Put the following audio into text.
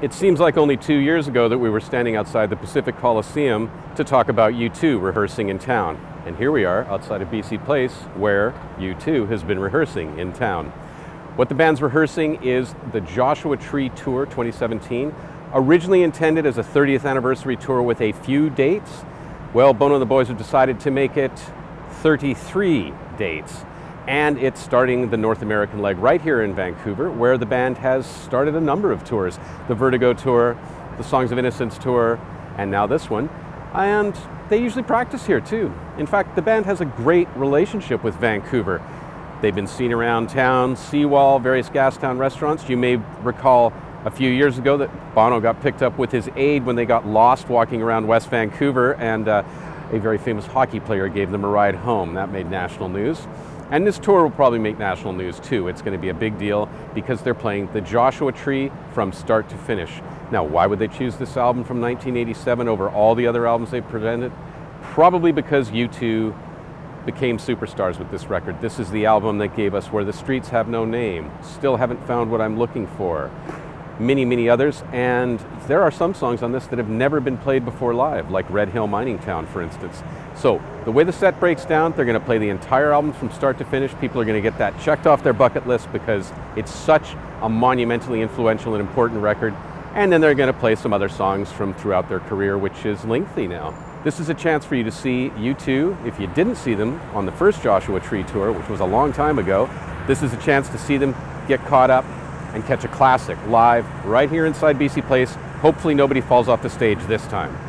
It seems like only two years ago that we were standing outside the Pacific Coliseum to talk about U2 rehearsing in town. And here we are outside of BC Place where U2 has been rehearsing in town. What the band's rehearsing is the Joshua Tree Tour 2017, originally intended as a 30th anniversary tour with a few dates. Well, Bono and the boys have decided to make it 33 dates and it's starting the North American leg right here in Vancouver, where the band has started a number of tours the Vertigo Tour, the Songs of Innocence Tour, and now this one. And they usually practice here too. In fact, the band has a great relationship with Vancouver. They've been seen around town, Seawall, various Gastown restaurants. You may recall a few years ago that Bono got picked up with his aide when they got lost walking around West Vancouver, and uh, a very famous hockey player gave them a ride home. That made national news. And this tour will probably make national news too. It's going to be a big deal because they're playing the Joshua Tree from start to finish. Now, why would they choose this album from 1987 over all the other albums they've presented? Probably because U2 became superstars with this record. This is the album that gave us Where the Streets Have No Name, Still Haven't Found What I'm Looking For, many, many others. And there are some songs on this that have never been played before live, like Red Hill Mining Town, for instance. So the way the set breaks down, they're going to play the entire album from start to finish. People are going to get that checked off their bucket list because it's such a monumentally influential and important record. And then they're going to play some other songs from throughout their career, which is lengthy now. This is a chance for you to see U2. If you didn't see them on the first Joshua Tree tour, which was a long time ago, this is a chance to see them get caught up and catch a classic live right here inside BC Place. Hopefully nobody falls off the stage this time.